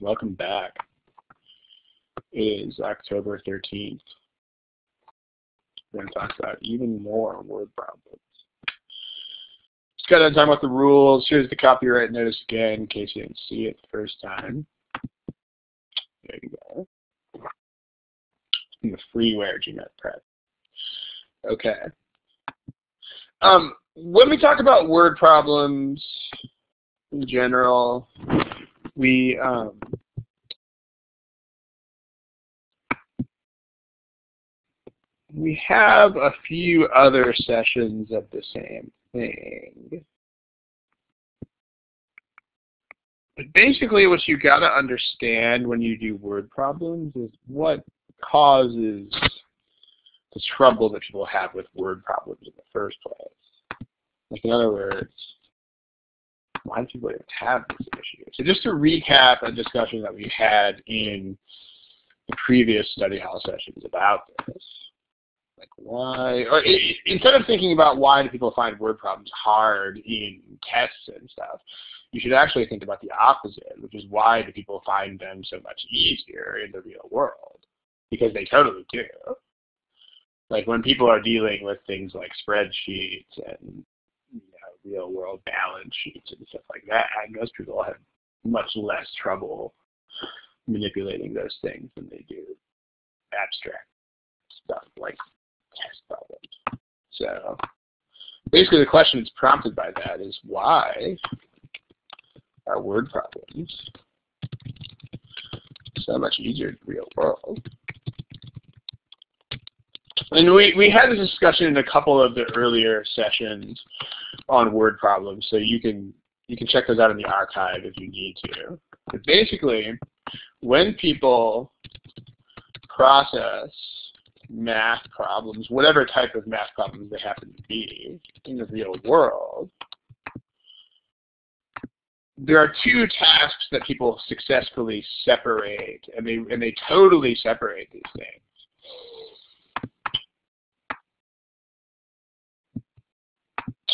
Welcome back. It is October 13th. We're going to talk about even more word problems. Just got to talk about the rules. Here's the copyright notice again in case you didn't see it the first time. There you go. In the freeware GMAT prep. Okay. Um, when we talk about word problems in general, we um, we have a few other sessions of the same thing. But basically what you got to understand when you do word problems is what causes the trouble that people have with word problems in the first place. Like in other words, why do people have this issue? So just to recap a discussion that we had in the previous study hall sessions about this. Like why, or instead of thinking about why do people find word problems hard in tests and stuff, you should actually think about the opposite, which is why do people find them so much easier in the real world? Because they totally do. Like when people are dealing with things like spreadsheets and real world balance sheets and stuff like that, And most people have much less trouble manipulating those things than they do abstract stuff like test problems. So basically the question that's prompted by that is why are word problems so much easier in the real world? And we, we had this discussion in a couple of the earlier sessions on word problems, so you can you can check those out in the archive if you need to. But basically, when people process math problems, whatever type of math problems they happen to be in the real world, there are two tasks that people successfully separate, and they and they totally separate these things.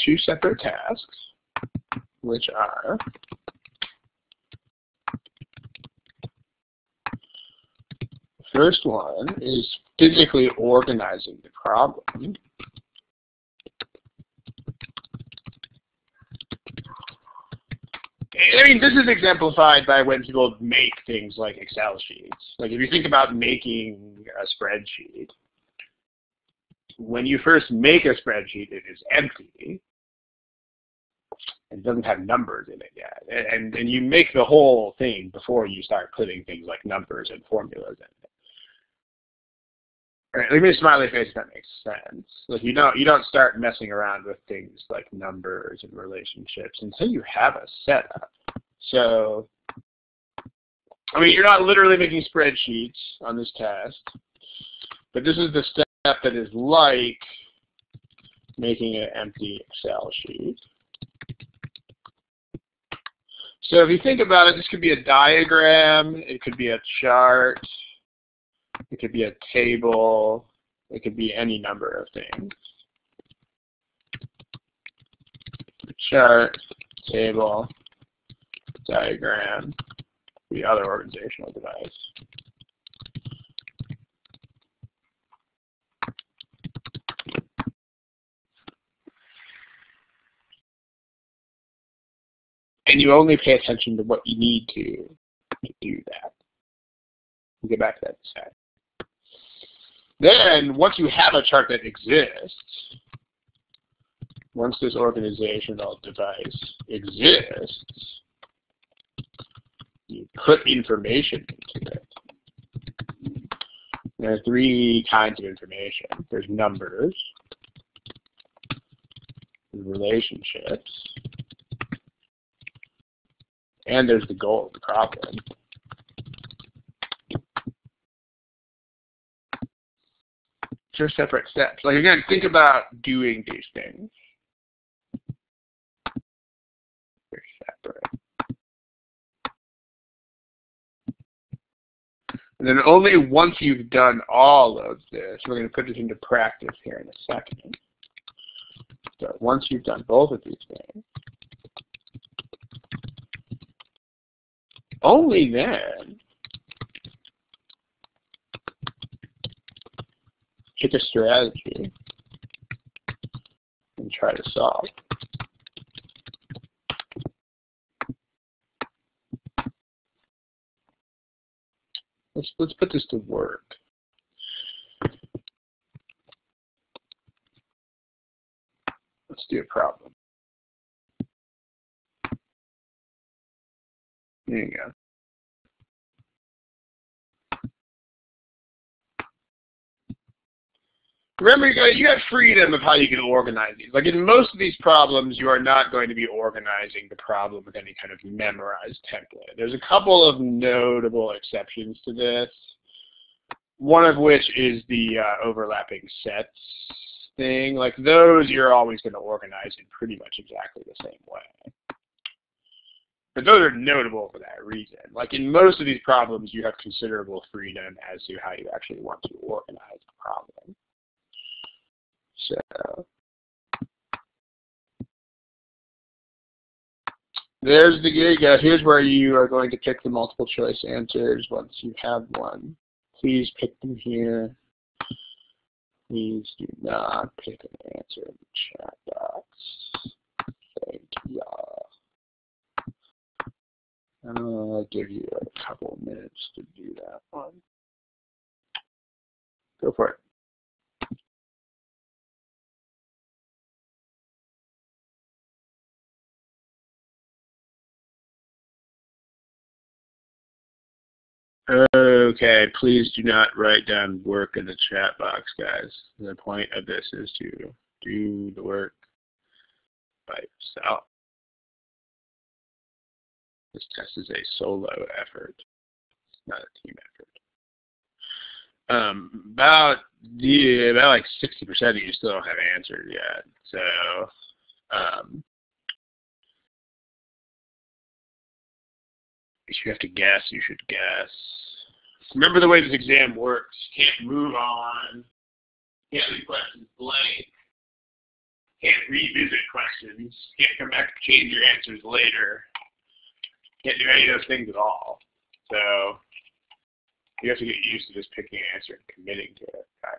Two separate tasks, which are first one is physically organizing the problem. I mean, this is exemplified by when people make things like Excel sheets. Like if you think about making a spreadsheet, when you first make a spreadsheet, it is empty it doesn't have numbers in it yet. And, and you make the whole thing before you start putting things like numbers and formulas in it. All right, leave me a smiley face if that makes sense. Like you don't you don't start messing around with things like numbers and relationships until you have a setup. So I mean you're not literally making spreadsheets on this test, but this is the step that is like making an empty Excel sheet. So if you think about it, this could be a diagram, it could be a chart, it could be a table, it could be any number of things. Chart, table, diagram, the other organizational device. And you only pay attention to what you need to to do that. We'll get back to that in a second. Then, once you have a chart that exists, once this organizational device exists, you put information into it. There are three kinds of information. There's numbers, relationships, and there's the goal of the problem. Just separate steps. Like again, think about doing these things. They're separate. And then only once you've done all of this, we're going to put this into practice here in a second. So once you've done both of these things, only then pick a strategy and try to solve. Let's let's put this to work. Let's do a problem. There you go. Remember, you have freedom of how you can organize these. Like in most of these problems, you are not going to be organizing the problem with any kind of memorized template. There's a couple of notable exceptions to this. One of which is the uh, overlapping sets thing. Like those, you're always going to organize in pretty much exactly the same way. But those are notable for that reason. Like in most of these problems, you have considerable freedom as to how you actually want to organize the problem. So there's the gig. Uh, here's where you are going to pick the multiple choice answers once you have one. Please pick them here. Please do not pick an answer in the chat box. Thank y'all. I'll give you a couple minutes to do that one. Go for it. Okay, please do not write down work in the chat box, guys. The point of this is to do the work by yourself. This test is a solo effort. Not a team effort. Um, about about like 60% of you still don't have answered yet. So um, if you have to guess, you should guess. Remember the way this exam works. You can't move on. Can't leave questions blank. Can't revisit questions. Can't come back and change your answers later. Can't do any of those things at all. So you have to get used to just picking an answer and committing to it. Okay.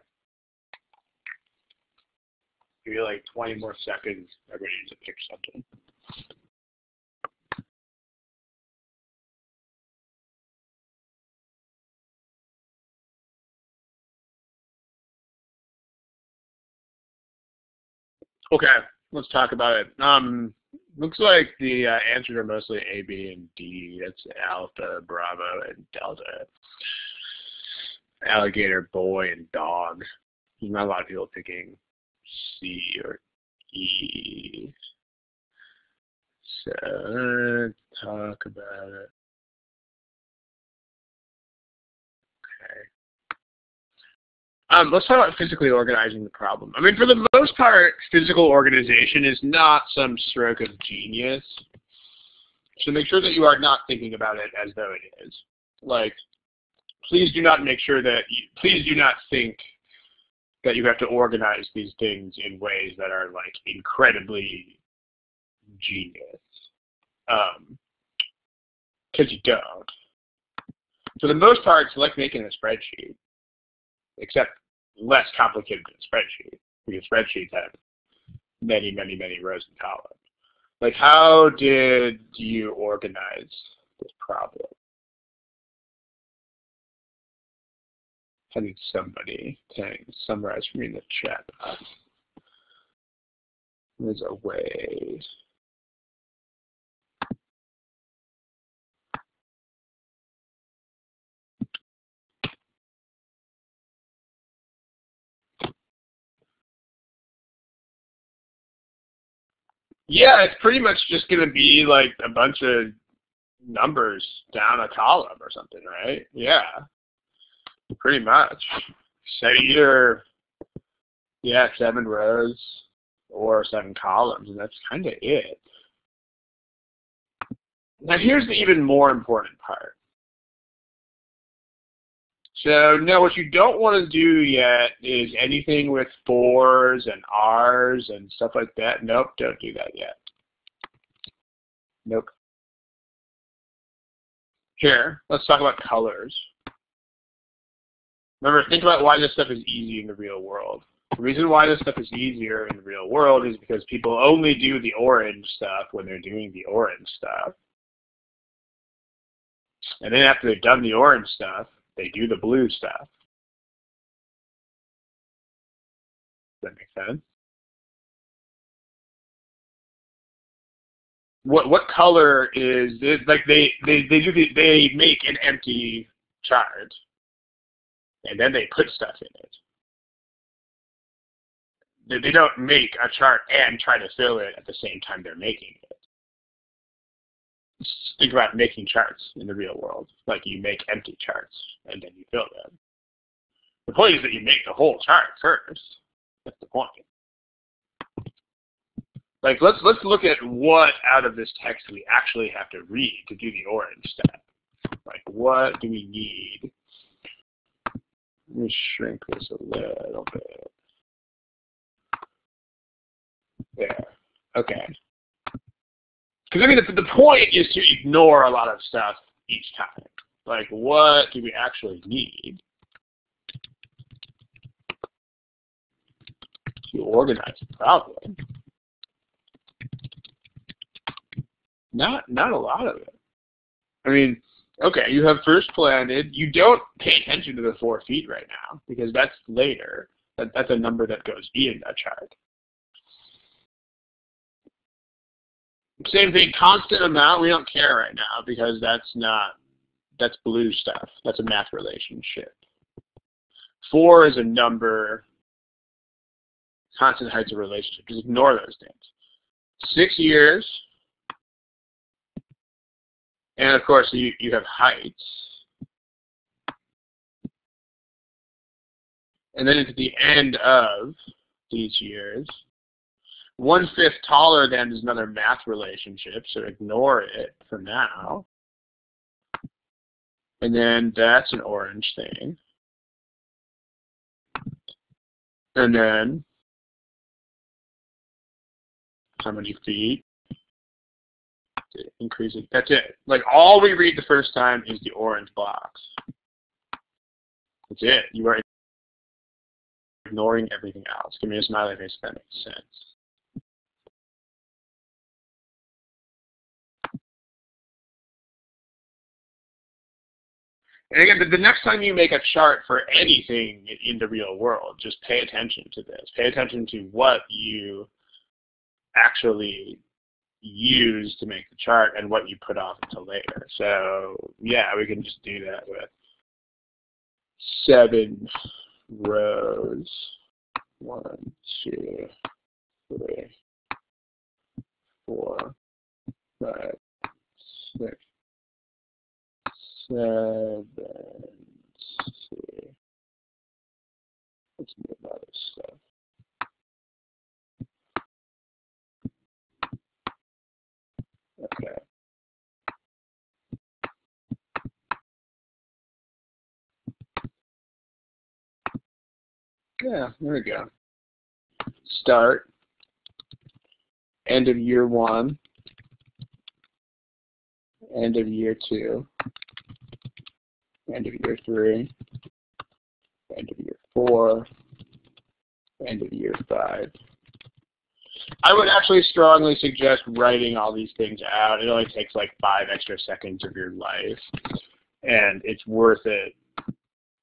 Give you like 20 more seconds. Everybody needs to pick something. Okay, let's talk about it. Um, looks like the uh, answers are mostly A, B, and D. That's Alpha, Bravo, and Delta. Alligator, boy, and dog. There's not a lot of people picking C or E. So talk about it. Um, let's talk about physically organizing the problem. I mean, for the most part, physical organization is not some stroke of genius. So make sure that you are not thinking about it as though it is. Like, please do not make sure that you, please do not think that you have to organize these things in ways that are like incredibly genius. Um, because you don't. For the most part, it's like making a spreadsheet except less complicated than a spreadsheet because spreadsheets have many, many, many rows and columns. Like, how did you organize this problem? How did somebody can summarize for me in the chat? There's a way. Yeah, it's pretty much just going to be like a bunch of numbers down a column or something, right? Yeah, pretty much. So either, yeah, seven rows or seven columns, and that's kind of it. Now here's the even more important part. So no, what you don't want to do yet is anything with fours and R's and stuff like that. Nope, don't do that yet. Nope. Here, let's talk about colors. Remember, think about why this stuff is easy in the real world. The reason why this stuff is easier in the real world is because people only do the orange stuff when they're doing the orange stuff. And then after they've done the orange stuff, they do the blue stuff. Does that make sense? What what color is it? Like they they they do the, they make an empty chart, and then they put stuff in it. They, they don't make a chart and try to fill it at the same time they're making it. Think about making charts in the real world. Like you make empty charts and then you fill them. The point is that you make the whole chart first. That's the point. Like let's let's look at what out of this text we actually have to read to do the orange step. Like what do we need? Let me shrink this a little bit. There. Okay. Because I mean, the, the point is to ignore a lot of stuff each time. Like, what do we actually need to organize the problem? Not not a lot of it. I mean, okay, you have first planted. You don't pay attention to the four feet right now because that's later. That, that's a number that goes in a chart. Same thing, constant amount, we don't care right now because that's not, that's blue stuff. That's a math relationship. Four is a number, constant height's a relationship. Just ignore those things. Six years, and of course, you, you have heights. And then at the end of these years, one-fifth taller than is another math relationship, so ignore it for now. And then that's an orange thing. And then how many feet? increasing. That's it. Like all we read the first time is the orange box. That's it. You are ignoring everything else. Give me a smiley face if that makes sense. And again, the, next time you make a chart for anything in the real world, just pay attention to this. Pay attention to what you actually use to make the chart and what you put off until later. So yeah, we can just do that with seven rows. One, two, three, four, five, six, Uh, seven, see. Let's move all this stuff. Okay. Yeah, there we go. Start. End of year one. End of year two. End of year three. End of year four. End of year five. I would actually strongly suggest writing all these things out. It only takes like five extra seconds of your life, and it's worth it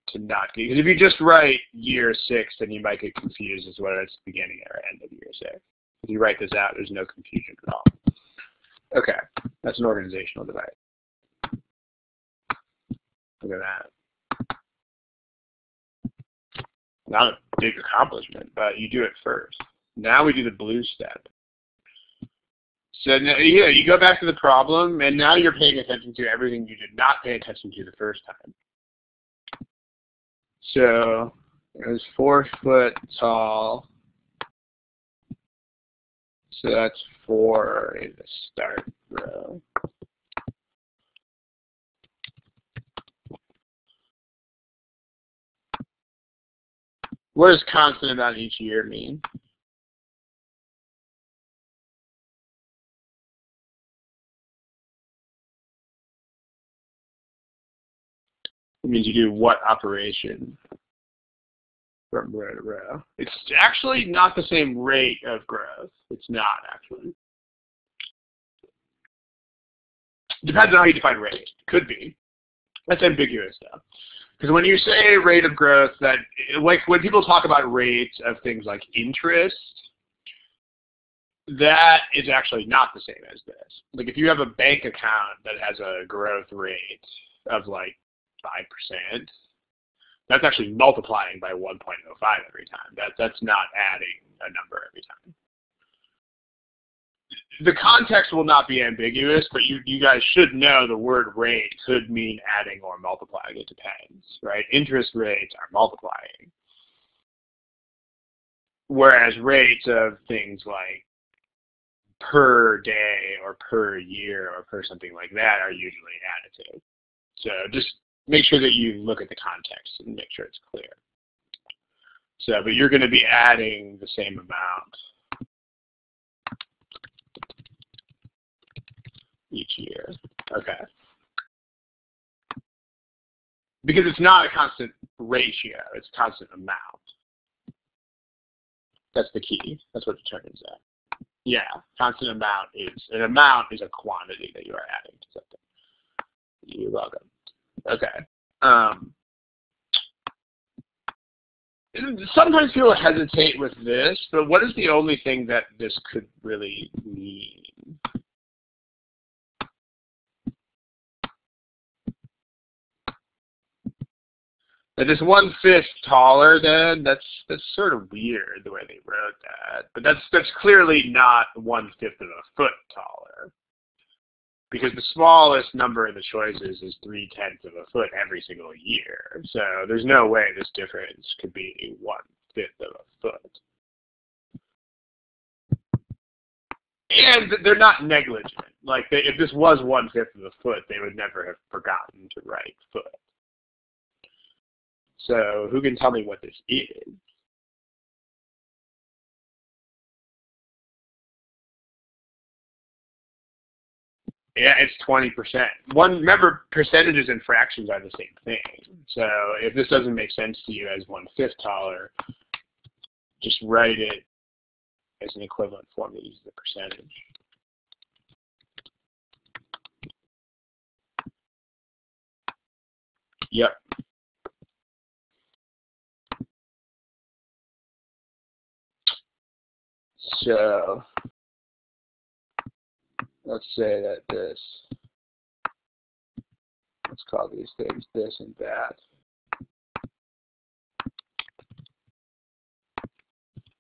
to not get. Because if you just write year six, then you might get confused as to whether it's the beginning or end of year six. If you write this out, there's no confusion at all. Okay, that's an organizational device. Look at that. Not a big accomplishment, but you do it first. Now we do the blue step. So now, yeah, you go back to the problem, and now you're paying attention to everything you did not pay attention to the first time. So it was four foot tall. So that's four in the start row. What does constant on each year mean? It means you do what operation from row to row. It's actually not the same rate of growth. It's not actually. Depends on how you define rate. Could be. That's ambiguous though. Because when you say rate of growth, that like when people talk about rates of things like interest, that is actually not the same as this. Like if you have a bank account that has a growth rate of like five percent, that's actually multiplying by 1.05 every time. That that's not adding a number every time the context will not be ambiguous, but you, you guys should know the word rate could mean adding or multiplying. It depends, right? Interest rates are multiplying. Whereas rates of things like per day or per year or per something like that are usually additive. So just make sure that you look at the context and make sure it's clear. So, but you're going to be adding the same amount each year. Okay. Because it's not a constant ratio, it's a constant amount. That's the key. That's what determines that. Yeah, constant amount is, an amount is a quantity that you are adding to something. You're welcome. Okay. Um, sometimes people hesitate with this, but what is the only thing that this could really mean? If it's one fifth taller, then that's that's sort of weird the way they wrote that. But that's that's clearly not one fifth of a foot taller, because the smallest number in the choices is three tenths of a foot every single year. So there's no way this difference could be one fifth of a foot. And they're not negligent. Like they, if this was one fifth of a foot, they would never have forgotten to write foot. So who can tell me what this is? Yeah, it's 20%. One, remember, percentages and fractions are the same thing. So if this doesn't make sense to you as one-fifth taller, just write it as an equivalent form that uses the percentage. Yep. So uh, let's say that this, let's call these things this and that.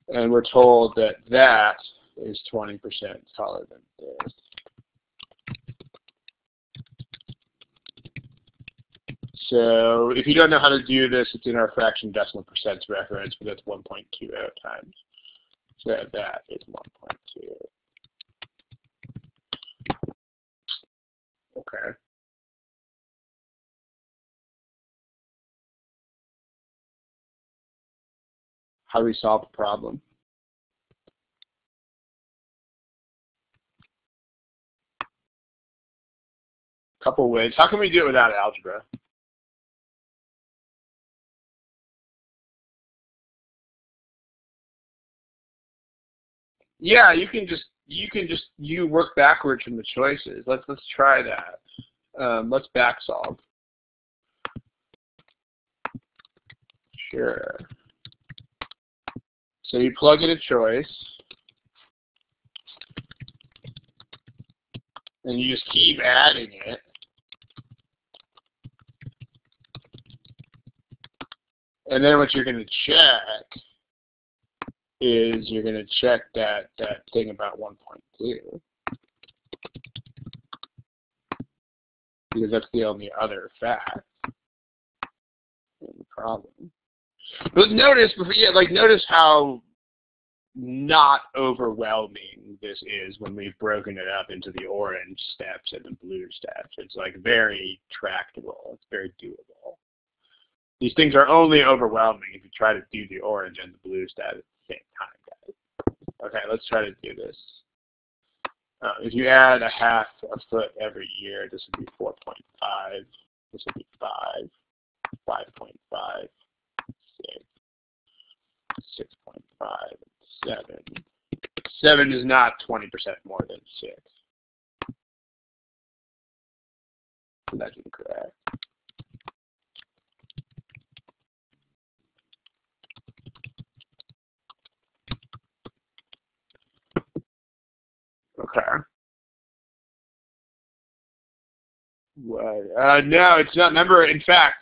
And we're told that that is 20% taller than this. So if you don't know how to do this, it's in our fraction decimal percents reference, but that's 1.20 times. So that is 1.2. Okay. How do we solve the problem? Couple ways. How can we do it without algebra? Yeah, you can just you can just you work backwards from the choices. Let's let's try that. Um, let's back solve. Sure. So you plug in a choice, and you just keep adding it. And then what you're going to check is you're going to check that, that thing about 1.2. Because that's the only other fact problem. But notice, yeah, like notice how not overwhelming this is when we've broken it up into the orange steps and the blue steps. It's like very tractable. It's very doable. These things are only overwhelming if you try to do the orange and the blue step same time, guys. Okay, let's try to do this. Uh, if you add a half a foot every year, this would be 4.5. This would be 5. 5.5, 6, 6.5, 7. 7 is not 20% more than 6. That's incorrect. Okay. Well, uh, no, it's not. Remember, in fact,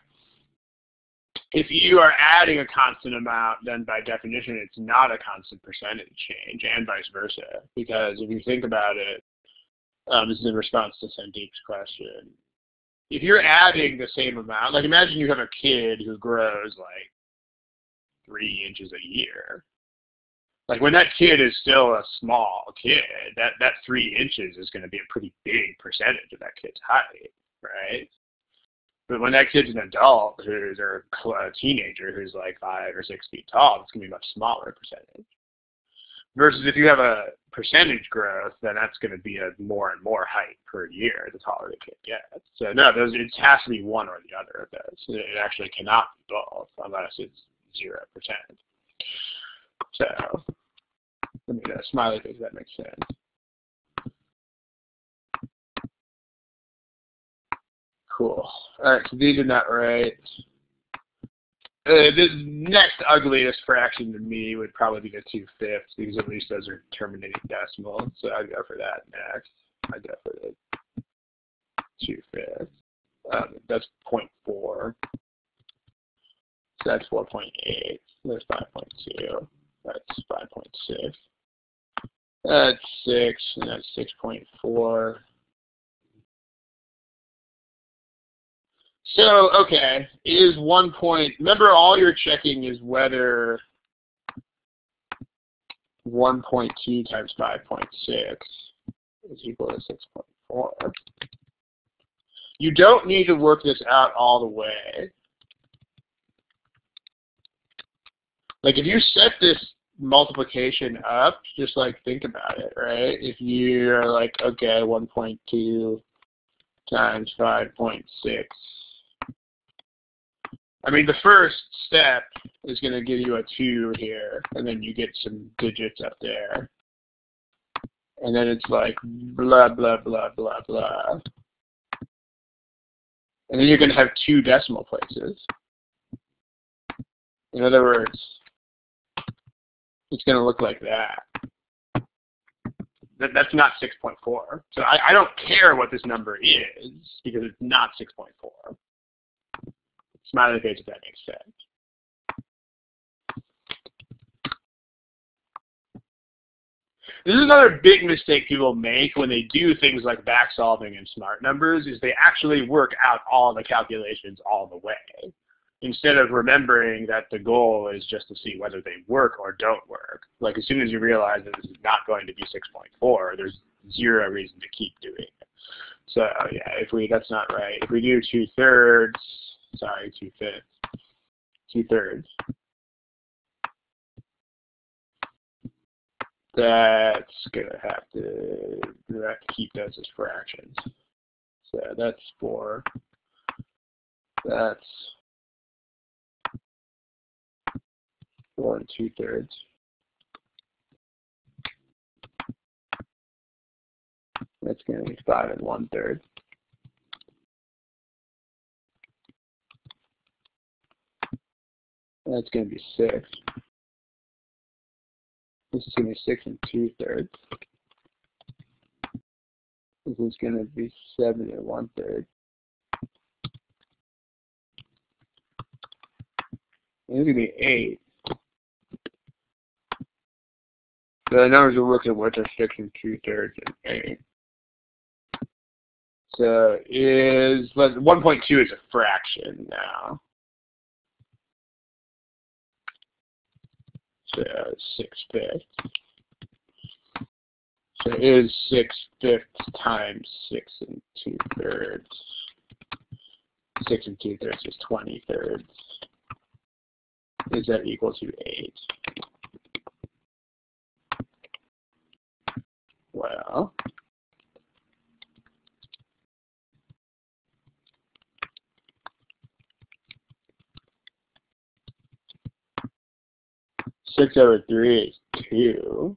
if you are adding a constant amount, then by definition, it's not a constant percentage change, and vice versa. Because if you think about it, um, this is in response to Sandeep's question. If you're adding the same amount, like imagine you have a kid who grows like three inches a year. Like when that kid is still a small kid, that, that three inches is going to be a pretty big percentage of that kid's height, right? But when that kid's an adult who's or a teenager who's like five or six feet tall, it's going to be a much smaller percentage. Versus if you have a percentage growth, then that's going to be a more and more height per year the taller the kid gets. So no, those it has to be one or the other of those. It actually cannot be both unless it's zero percent. So let me a smiley face that makes sense. Cool. All right, so these are not right. Uh, the next ugliest fraction to me would probably be the 2 fifths because at least those are terminating decimals. So I'd go for that next. I'd go for the 2 fifths. Um, that's 0.4. So that's 4.8. There's 5.2. That's 5.6. That's 6, and that's 6.4. So, okay, is one point, remember all you're checking is whether 1.2 times 5.6 is equal to 6.4. You don't need to work this out all the way. Like if you set this multiplication up, just like think about it, right? If you're like, okay, 1.2 times 5.6 I mean, the first step is going to give you a 2 here, and then you get some digits up there. And then it's like blah, blah, blah, blah, blah. And then you're going to have two decimal places. In other words, it's going to look like that. that that's not 6.4. So I, I don't care what this number is, because it's not 6.4 smiley face if that makes sense. This is another big mistake people make when they do things like back solving and smart numbers is they actually work out all the calculations all the way instead of remembering that the goal is just to see whether they work or don't work. Like as soon as you realize that this is not going to be 6.4, there's zero reason to keep doing it. So yeah, if we that's not right. If we do two thirds, sorry, two fifths, two thirds. That's gonna have to we have to keep those as fractions. So that's four. That's four and two thirds. That's going to be five and one third. That's going to be 6. This is going to be 6 and 2 thirds. This is going to be 7 and 1 third. And is going to be 8. The numbers we're working with are 6 and 2 thirds and 8. So is 1.2 is a fraction now. So six fifths. So it is six fifths times six and two thirds. Six and two thirds is twenty thirds. Is that equal to eight? Well, six over three is two.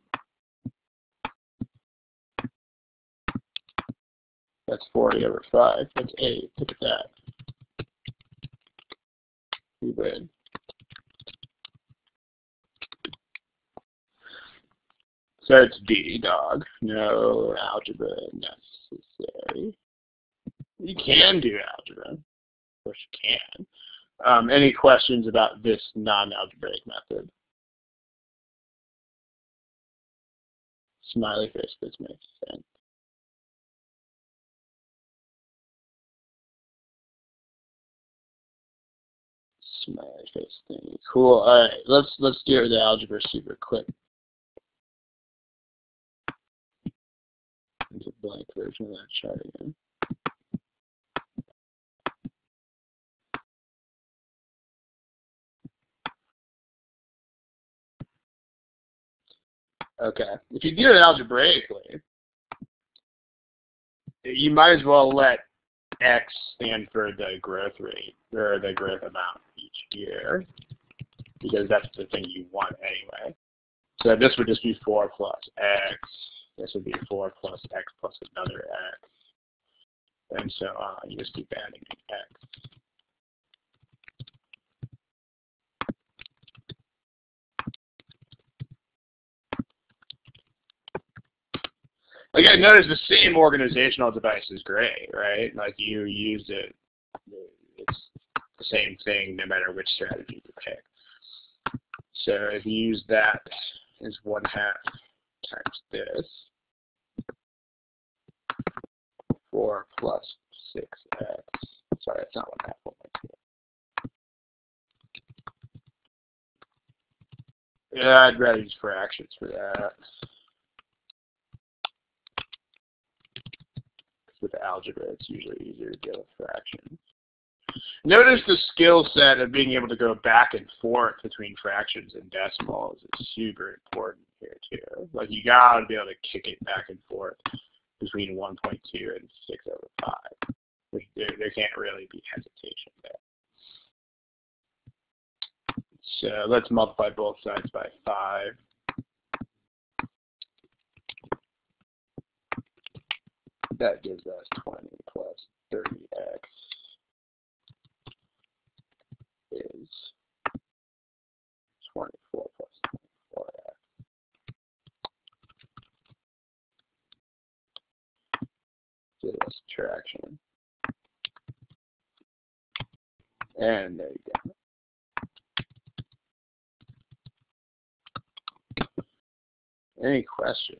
That's 40 over 5. That's 8. Look at that. You win. So it's D, dog. No algebra necessary. You can do algebra. Of course you can. Um, any questions about this non-algebraic method? Smiley face, this makes sense. Smiley face thingy. Cool. All right, let's let's do the algebra super quick. It's a blank version of that chart again. Okay. If you do it algebraically, you might as well let X stand for the growth rate, or the growth amount each year, because that's the thing you want anyway. So this would just be 4 plus X. This would be 4 plus X plus another X. And so on. You just keep adding X. Again, notice the same organizational device is great, right? Like you use it, it's the same thing no matter which strategy you pick. So if you use that as one half times this, 4 plus 6x, sorry, that's not one half, one Yeah, I'd rather use fractions for that. with algebra, it's usually easier to deal with fractions. Notice the skill set of being able to go back and forth between fractions and decimals is super important here too. Like you gotta be able to kick it back and forth between 1.2 and 6 over 5. There, there can't really be hesitation there. So let's multiply both sides by 5. That gives us 20 plus 30x is 24 plus 24x. Do a. And there you go. Any questions?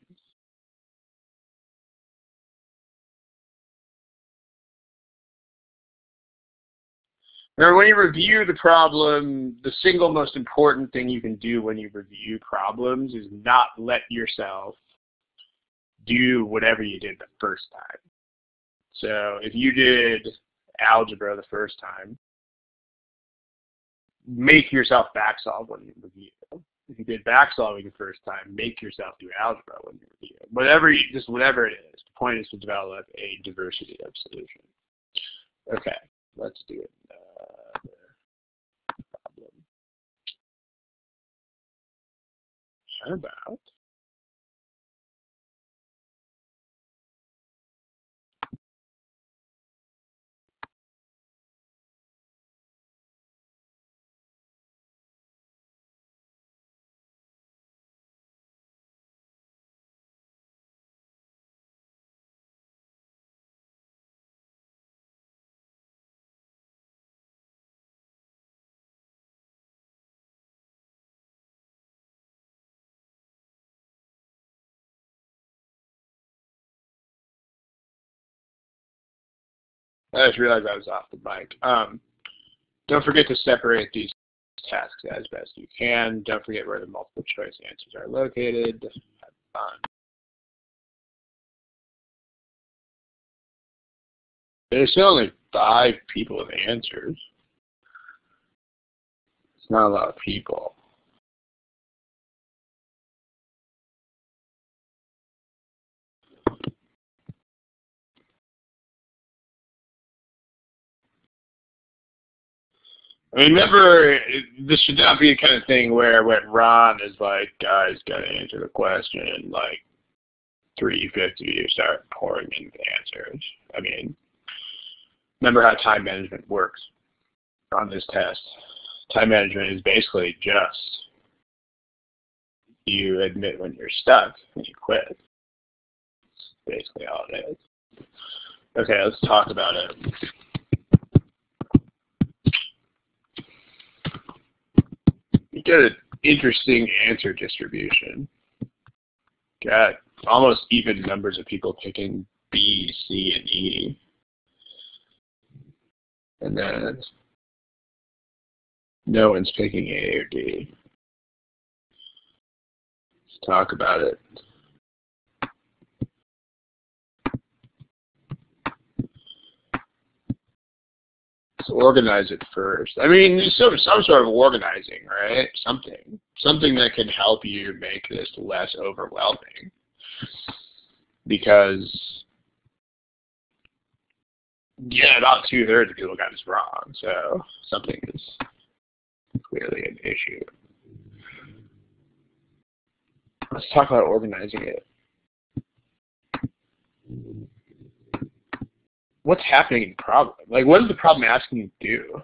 Remember, when you review the problem, the single most important thing you can do when you review problems is not let yourself do whatever you did the first time. So if you did algebra the first time, make yourself back solve when you review. If you did back solving the first time, make yourself do algebra when you review. Whatever you, just whatever it is. The point is to develop a diversity of solutions. Okay, let's do it. How about I just realized I was off the mic. Um, don't forget to separate these tasks as best you can. Don't forget where the multiple choice answers are located. Have fun. There's only five people with answers. It's not a lot of people. I mean, remember, this should not be the kind of thing where when Ron is like, guys, gotta answer the question, like, 350, you start pouring in the answers. I mean, remember how time management works on this test. Time management is basically just you admit when you're stuck and you quit. That's basically all it is. Okay, let's talk about it. Get an interesting answer distribution. Got almost even numbers of people picking B, C, and E. And then no one's picking A or D. Let's talk about it. Organize it first. I mean, some some sort of organizing, right? Something, something that can help you make this less overwhelming. Because, yeah, about two thirds of people got this wrong, so something is clearly an issue. Let's talk about organizing it. What's happening in the problem? Like, what is the problem asking you to do?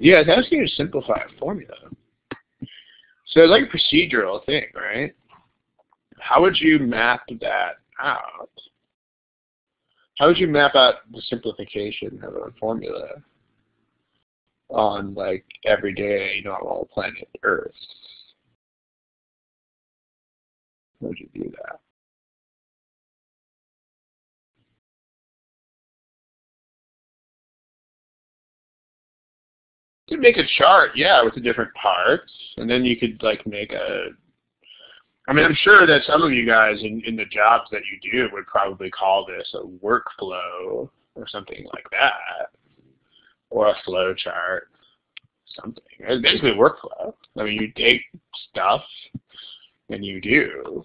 Yeah, it's asking you to simplify a formula. So it's like a procedural thing, right? How would you map that out? How would you map out the simplification of a formula on like everyday you know normal planet Earth? How would you do that? You could make a chart, yeah, with the different parts, and then you could like make a. I mean, I'm sure that some of you guys in, in the jobs that you do would probably call this a workflow or something like that, or a flow chart, something. It's basically workflow. I mean, you take stuff and you do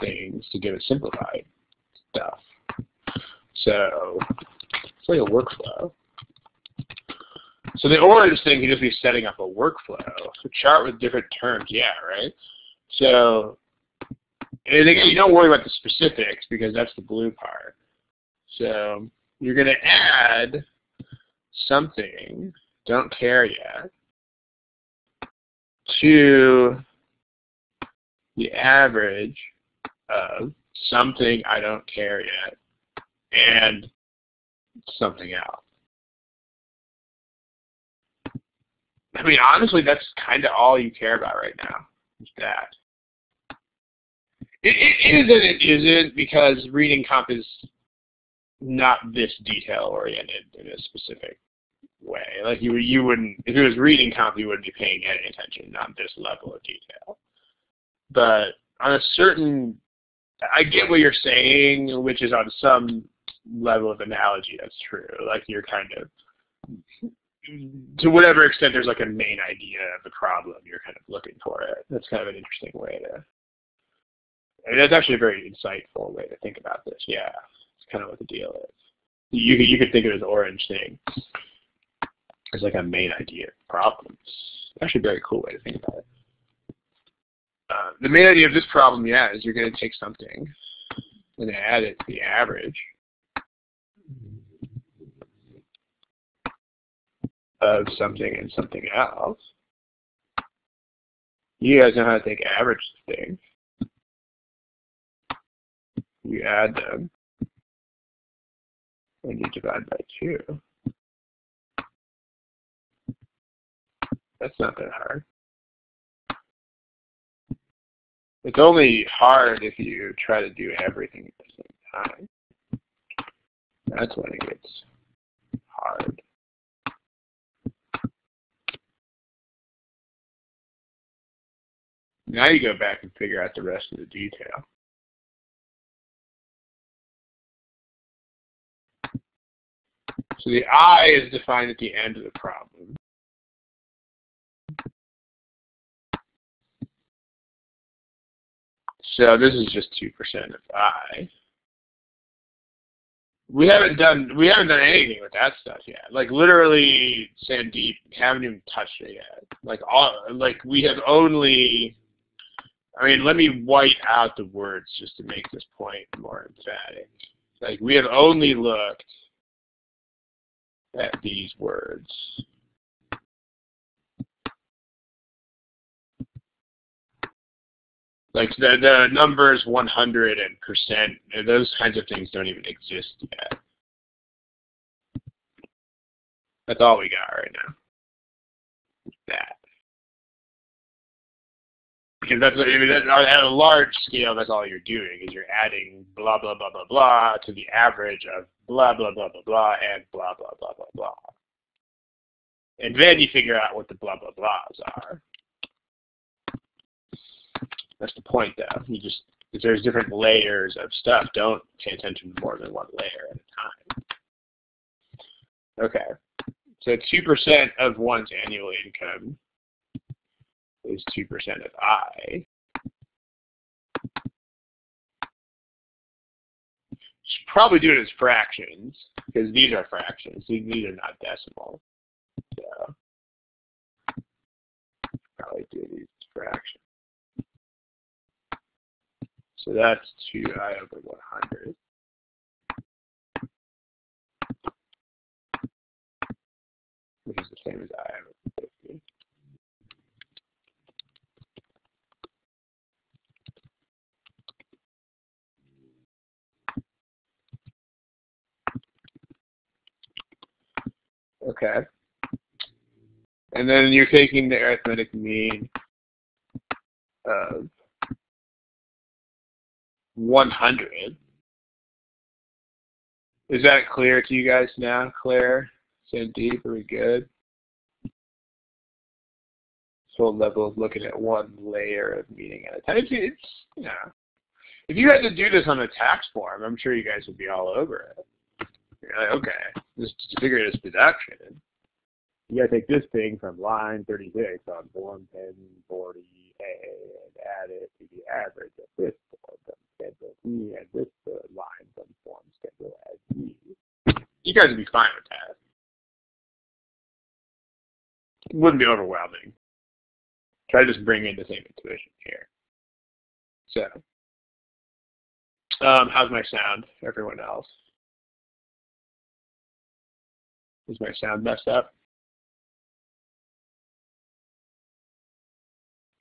things to get it simplified stuff. So it's like a workflow. So the orange thing can just be setting up a workflow. A chart with different terms, yeah, right? So and again, you don't worry about the specifics because that's the blue part. So you're going to add something, don't care yet, to the average of something I don't care yet and something else. I mean, honestly, that's kind of all you care about right now. Is that. It, it is and it isn't because reading comp is not this detail oriented in a specific way. Like you you wouldn't if it was reading comp you wouldn't be paying any attention on this level of detail. But on a certain I get what you're saying, which is on some level of analogy that's true. Like you're kind of to whatever extent there's like a main idea of the problem, you're kind of looking for it. That's kind of an interesting way to. That's actually a very insightful way to think about this. Yeah, it's kind of what the deal is. You could you could think of it as orange thing as like a main idea problems. Actually, a very cool way to think about it. Uh, the main idea of this problem, yeah, is you're going to take something and add it to the average of something and something else. You guys know how to take average things. You add them, and you divide by 2. That's not that hard. It's only hard if you try to do everything at the same time. That's when it gets hard. Now you go back and figure out the rest of the detail. So the I is defined at the end of the problem. So this is just 2% of I. We haven't done we haven't done anything with that stuff yet. Like literally Sandeep haven't even touched it yet. Like all like we have only I mean let me white out the words just to make this point more emphatic. Like we have only looked at these words. Like the the numbers 100 and percent, those kinds of things don't even exist yet. That's all we got right now. That. Because that's I mean, that, at a large scale, that's all you're doing is you're adding blah blah blah blah blah to the average of blah blah blah blah blah and blah blah blah blah blah. And then you figure out what the blah blah blahs are. That's the point, though. You just if there's different layers of stuff, don't pay attention to more than one layer at a time. Okay, so two percent of one's annual income is two percent of I. Should probably do it as fractions because these are fractions. These, are not decimal. So probably do these fractions. So that's 2i over 100. Which is the same as i over 50. Okay. And then you're taking the arithmetic mean of 100. Is that clear to you guys now, Claire? Sandeep, are we good? So level of looking at one layer of meaning at a time. It's, it's if you had to do this on a tax form, I'm sure you guys would be all over it. You're like, okay, just to figure this deduction. You gotta take this thing from line 36 on form 1040A and add it to the average of this form schedule E and this line on form schedule as E. You guys would be fine with that. It wouldn't be overwhelming. Try to just bring in the same intuition here. So, um, how's my sound, everyone else? Is my sound messed up?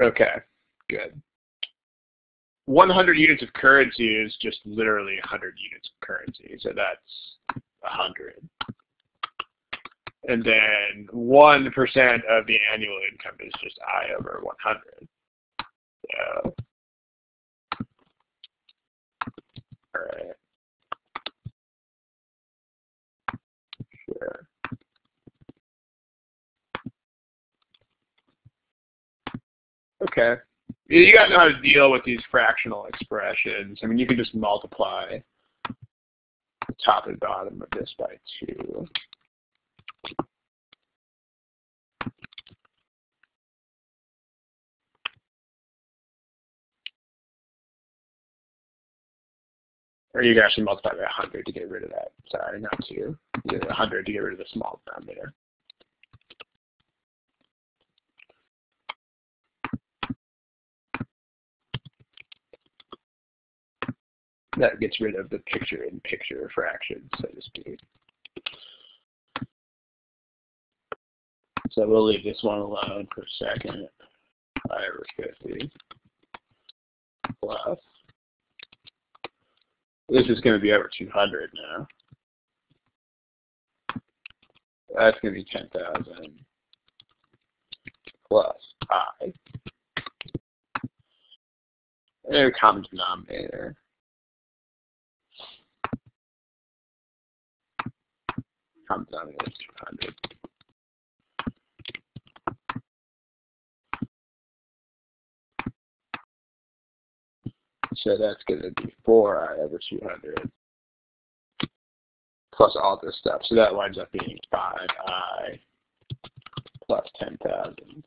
Okay, good. 100 units of currency is just literally 100 units of currency, so that's 100. And then 1% of the annual income is just I over 100. So, all right. Sure. Okay you got to know how to deal with these fractional expressions. I mean, you can just multiply the top and bottom of this by 2. Or you can actually multiply by 100 to get rid of that. Sorry, not 2. 100 to get rid of the small denominator. That gets rid of the picture-in-picture fraction, so to speak. So we'll leave this one alone for a second. Pi over 50 plus. This is going to be over 200 now. That's going to be 10,000 plus i. And a common denominator. Comes out as 200. So that's going to be 4i over 200. plus all this stuff. So that winds up being 5i plus 10,000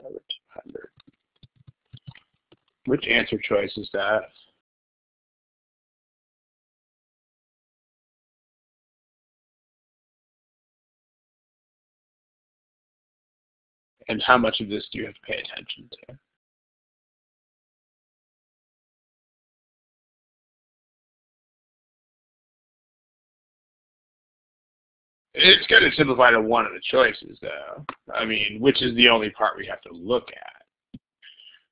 over 200. Which answer choice is that? And how much of this do you have to pay attention to? It's going to simplify to one of the choices, though. I mean, which is the only part we have to look at.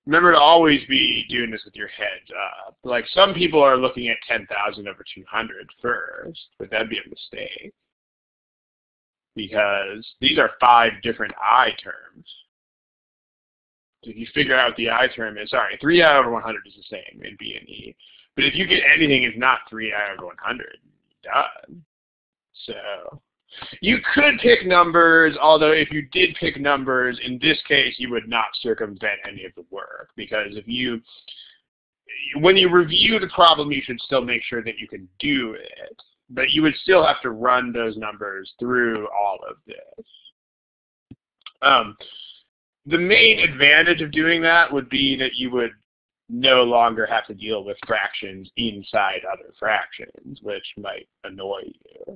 Remember to always be doing this with your heads up. Like, some people are looking at 10,000 over 200 first, but that'd be a mistake. Because these are five different I terms. So If you figure out the I term is, sorry, 3i over 100 is the same in B and E. But if you get anything is not 3i over 100, done. So you could pick numbers, although if you did pick numbers, in this case, you would not circumvent any of the work. Because if you, when you review the problem, you should still make sure that you can do it. But you would still have to run those numbers through all of this. Um, the main advantage of doing that would be that you would no longer have to deal with fractions inside other fractions, which might annoy you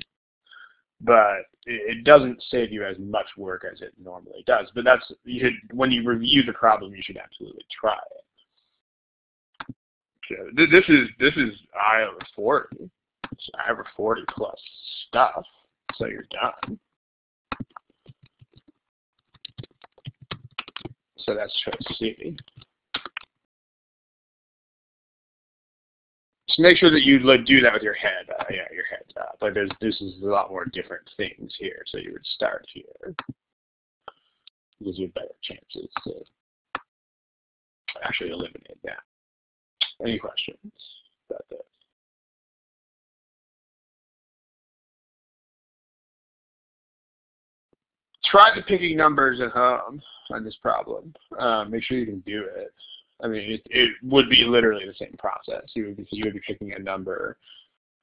but it doesn't save you as much work as it normally does. But that's you should when you review the problem, you should absolutely try it. So this is this is I over forty. It's over forty plus stuff, so you're done. So that's choice C. Just make sure that you do that with your head. Uh, yeah, your head up. Like there's this is a lot more different things here. So you would start here. Gives you better chances to actually eliminate that. Any questions about this? Try the picking numbers at home on this problem. Um, make sure you can do it. I mean, it, it would be literally the same process. You would, be, you would be picking a number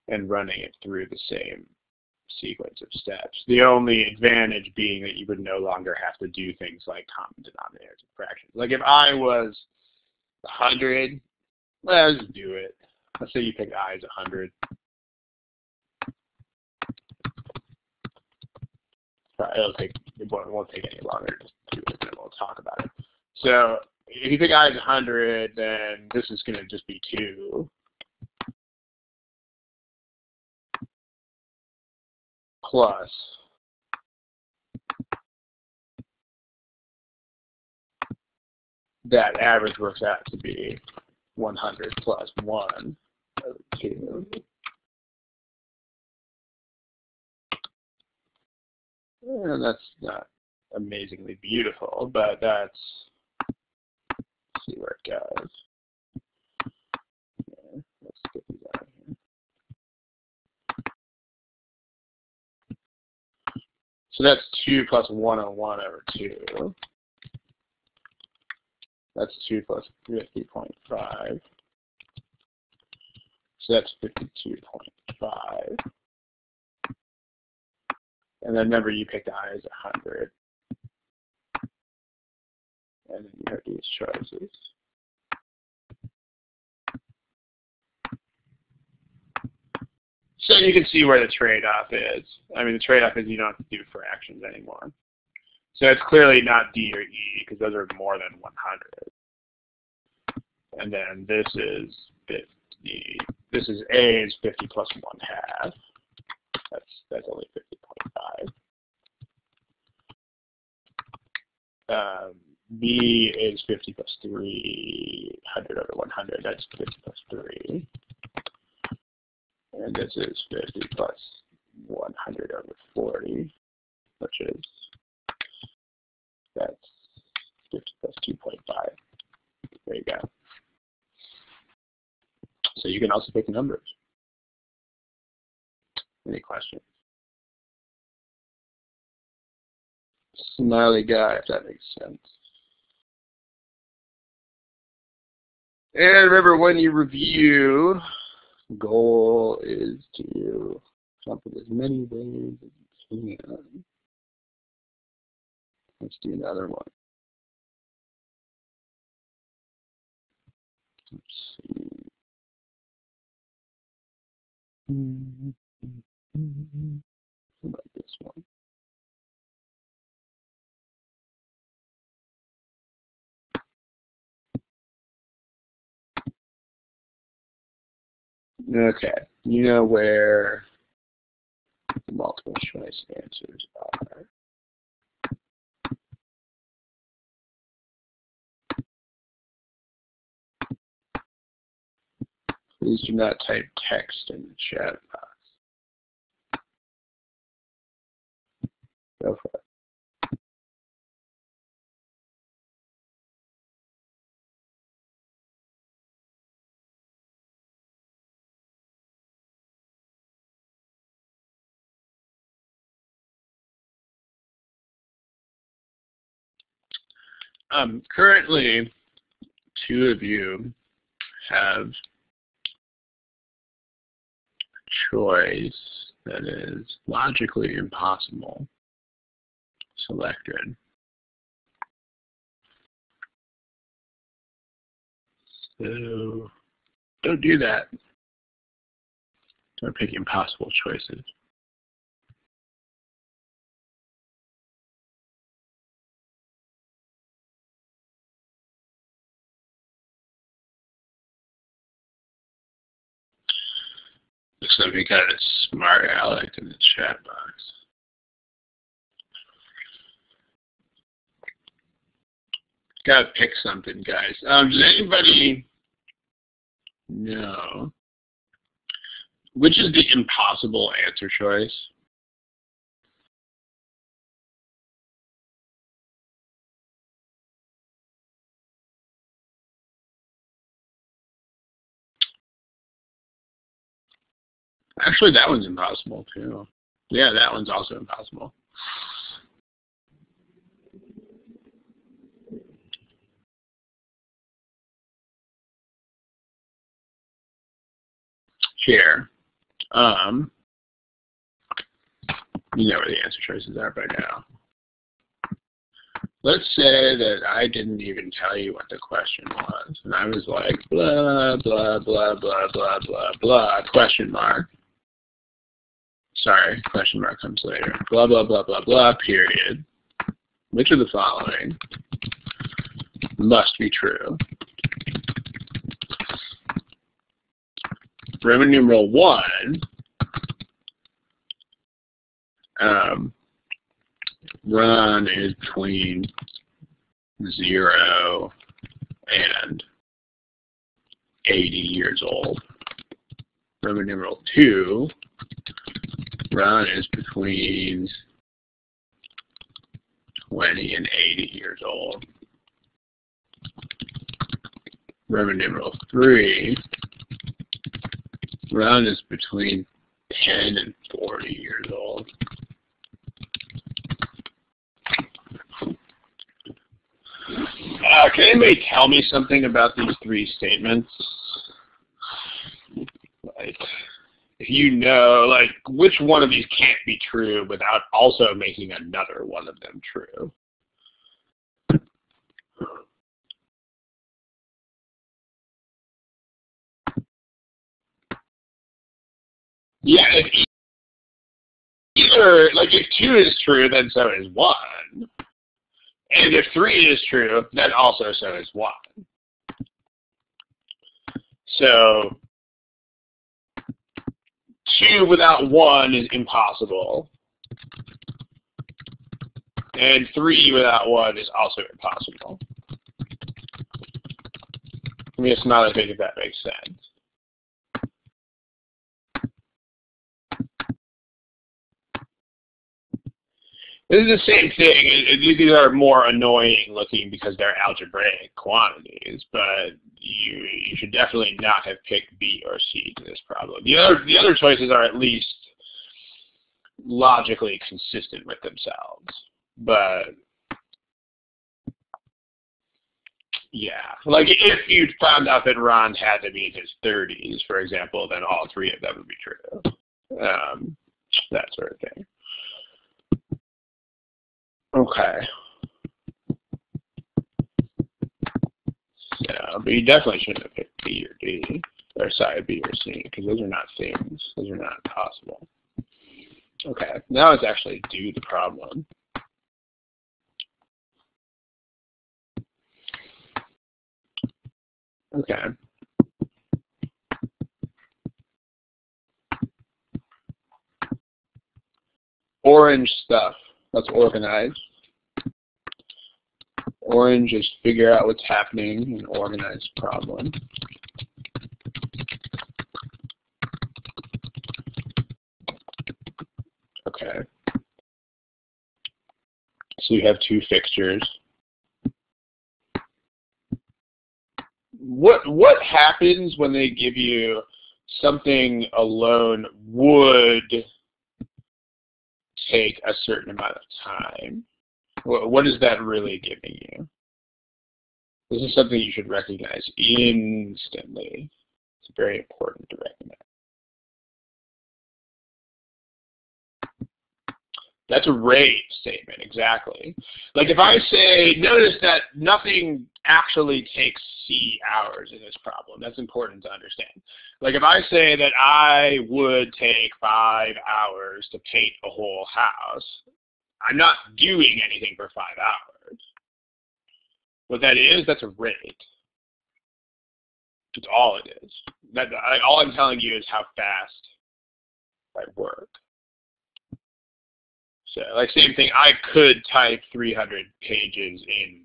and running it through the same sequence of steps. The only advantage being that you would no longer have to do things like common denominators and fractions. Like if I was 100, let's do it. Let's say you pick I as 100. It'll take, it won't, won't take any longer to do it, and we'll talk about it. So if you think I is 100, then this is going to just be 2. Plus that average works out to be 100 plus 1 over 2. And that's not amazingly beautiful, but that's see where it goes. So that's 2 plus 101 over 2. That's 2 plus 50.5. So that's 52.5. And then remember you picked I as 100 and then you have these choices. So you can see where the trade-off is. I mean, the trade-off is you don't have to do fractions anymore. So it's clearly not D or E because those are more than 100. And then this is 50. This is A is 50 plus 1 half. That's, that's only 50.5. Um, B is 50 plus 300 over 100. That's 50 plus 3. And this is 50 plus 100 over 40, which is, that's 50 plus 2.5. There you go. So you can also pick the numbers. Any questions? Smiley guy, if that makes sense. And remember, when you review, goal is to up with as many ways as you can. Let's do another one. Let's see. Hmm. Mm-hmm. About this one? Okay, you know where the multiple choice answers are. Please do not type text in the chat box. It. Um, currently, two of you have a choice that is logically impossible selected. So don't do that. Don't pick impossible choices. Looks like we got a smart Alex in the chat box. Gotta pick something, guys. Um, does anybody know which is the impossible answer choice? Actually, that one's impossible too. Yeah, that one's also impossible. Here, um, you know where the answer choices are by now. Let's say that I didn't even tell you what the question was, and I was like, blah, blah, blah, blah, blah, blah, blah, question mark. Sorry, question mark comes later. Blah, blah, blah, blah, blah, period. Which of the following must be true? Roman numeral one, um, Ron is between zero and 80 years old. Roman numeral two, Ron is between 20 and 80 years old. Roman numeral 3 around is between 10 and 40 years old. Uh, can anybody tell me something about these three statements? Like, if you know, like, which one of these can't be true without also making another one of them true? Yeah, if either, like, if two is true, then so is one. And if three is true, then also so is one. So two without one is impossible. And three without one is also impossible. I mean, it's not as big if that makes sense. This is the same thing. These are more annoying looking because they're algebraic quantities, but you you should definitely not have picked B or C to this problem. The other the other choices are at least logically consistent with themselves, but yeah, like if you found out that Ron had to be in his 30s, for example, then all three of them would be true. Um, that sort of thing. Okay. So, but you definitely shouldn't have picked B or D, or sorry, B or C, because those are not things. Those are not possible. Okay, now let's actually do the problem. Okay. Orange stuff. Let's organize. Orange is figure out what's happening and organize problem. Okay. So you have two fixtures. What what happens when they give you something alone would take a certain amount of time? What, is that really giving you? This is something you should recognize instantly. It's very important to recognize. That's a rate statement, exactly. Like if I say, notice that nothing actually takes C hours in this problem. That's important to understand. Like if I say that I would take five hours to paint a whole house, I'm not doing anything for five hours. What that is, that's a rate. That's all it is. That, all I'm telling you is how fast I work. So, like same thing, I could type 300 pages in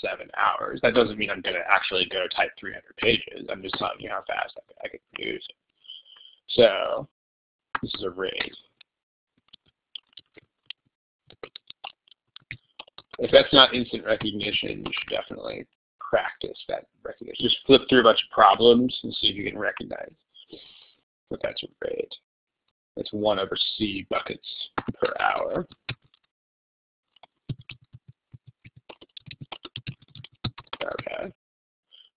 seven, hours. That doesn't mean I'm going to actually go type 300 pages. I'm just telling you how fast I, I can it. So, this is a rate. If that's not instant recognition, you should definitely practice that recognition. Just flip through a bunch of problems and see if you can recognize what that's a rate. It's 1 over C buckets per hour. Okay.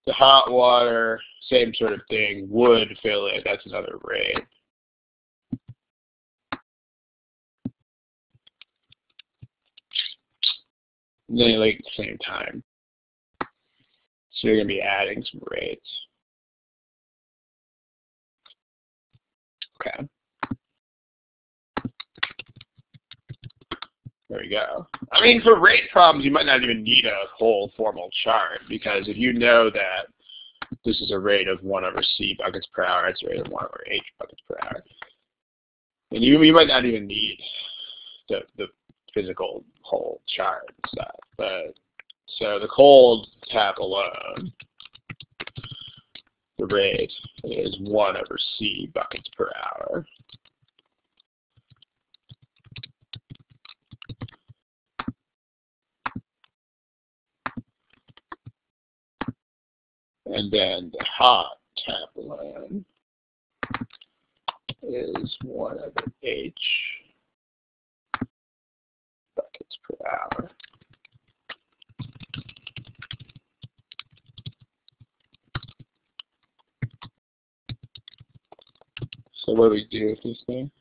The hot water, same sort of thing. Wood fill it, that's another rate. Nearly at the same time. So you're going to be adding some rates. Okay. There we go. I mean, for rate problems, you might not even need a whole formal chart because if you know that this is a rate of 1 over C buckets per hour, it's a rate of 1 over H buckets per hour. And you, you might not even need the, the physical whole chart and stuff. But so the cold tap alone, the rate is 1 over C buckets per hour. And then the hot tap line is 1 over H buckets per hour. So what do we do with this thing?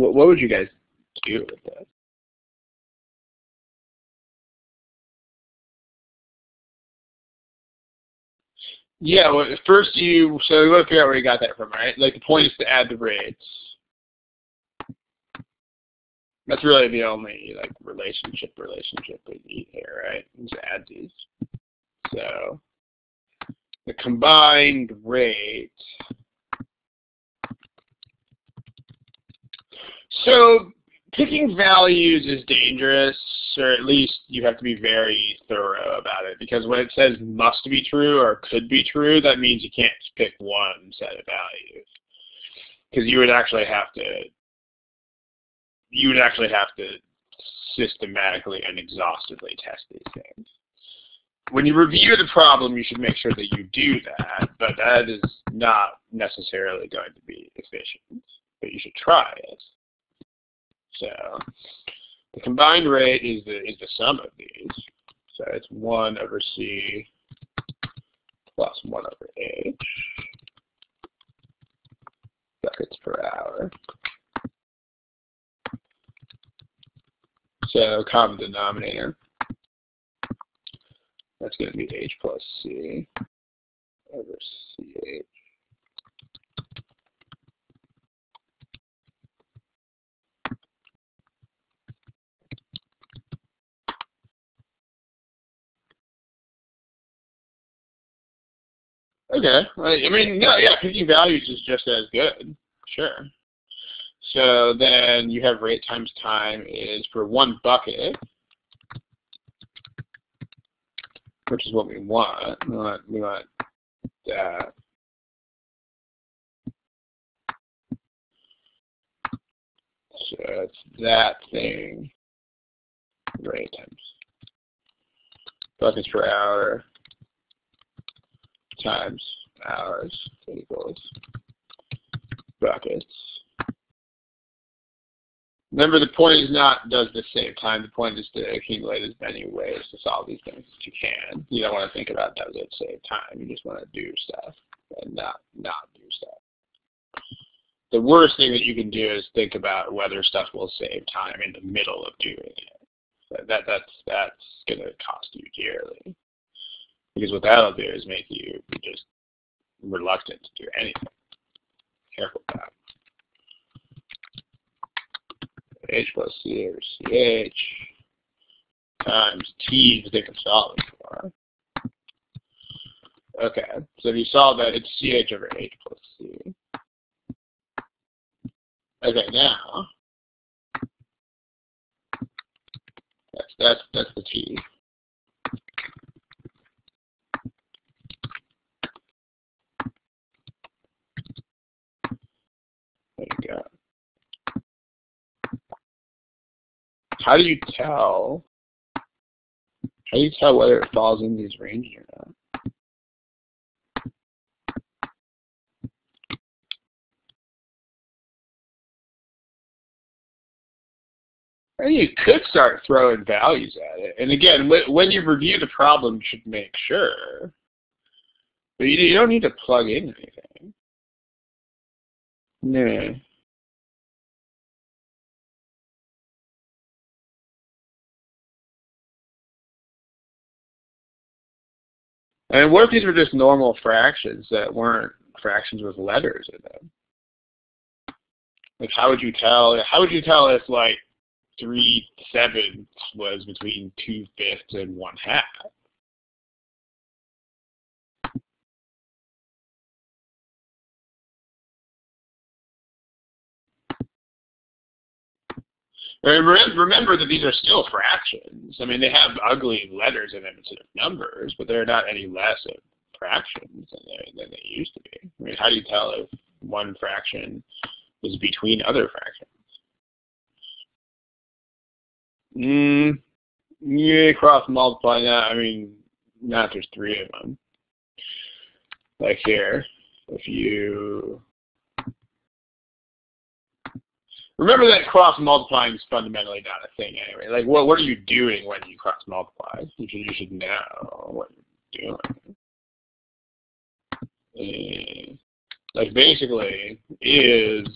What, what would you guys do with that? Yeah, well, first you, so you want to figure out where you got that from, right? Like the point is to add the rates. That's really the only like relationship relationship we need here, right? Just add these. So the combined rate So picking values is dangerous, or at least you have to be very thorough about it, because when it says must be true or could be true, that means you can't pick one set of values. Because you would actually have to, you would actually have to systematically and exhaustively test these things. when you review the problem, you should make sure that you do that, but that is not necessarily going to be efficient. But you should try it. So the combined rate is the is the sum of these. So it's one over c plus one over h buckets per hour. So common denominator. That's going to be h plus c over ch. Okay. I mean, no, yeah, picking values is just as good. Sure. So then you have rate times time is for one bucket, which is what we want. We want, we want that. So it's that thing, rate times buckets per hour times hours equals buckets. Remember, the point is not does this save time. The point is to accumulate as many ways to solve these things as you can. You don't want to think about does it save time. You just want to do stuff and not not do stuff. The worst thing that you can do is think about whether stuff will save time in the middle of doing it. That that's that's going to cost you dearly. Because what that'll do is make you just reluctant to do anything. Careful with that. H plus C over CH times T is can solve it for. Okay, so if you solve that, it's CH over H plus C. Okay, now that's that's that's the T. There you go. How do you tell? How do you tell whether it falls in these ranges or not? And you could start throwing values at it. And again, when you review the problem, you should make sure. But you don't need to plug in anything. No. And what if these were just normal fractions that weren't fractions with letters in them? Like, how would you tell? How would you tell if like three sevenths was between two fifths and one half? Remember that these are still fractions. I mean, they have ugly letters in them instead of numbers, but they're not any less of fractions than they, than they used to be. I mean, how do you tell if one fraction is between other fractions? Mm, yeah, cross multiply that. I mean, not just three of them. Like here, if you Remember that cross multiplying is fundamentally not a thing anyway. Like, what what are you doing when you cross multiply? You should you should know what you're doing. like basically, is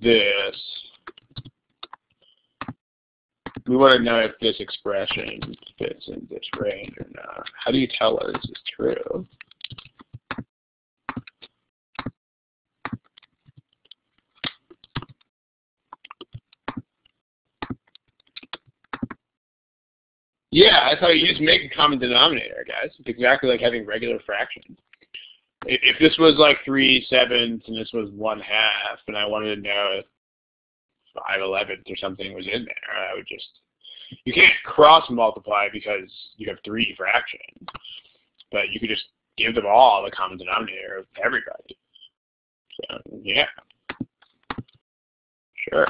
this? We want to know if this expression fits in this range or not. How do you tell whether this is true? Yeah, that's how you just make a common denominator, guys. It's exactly like having regular fractions. If this was like three sevenths and this was one half, and I wanted to know if five elevenths or something was in there, I would just you can't cross multiply because you have three fractions, but you could just give them all the common denominator of everybody. So yeah, sure.